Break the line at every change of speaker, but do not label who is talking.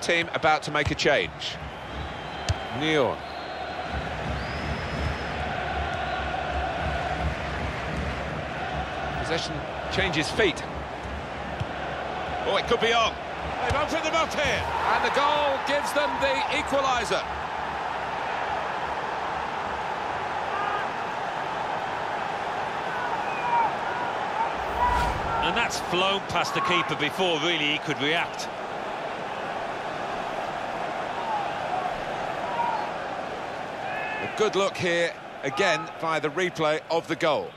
Team about to make a change. Neon. Possession changes feet. Oh, it could be on. They've opened them up here. And the goal gives them the equaliser.
And that's flown past the keeper before really he could react.
A good look here, again, via the replay of the goal.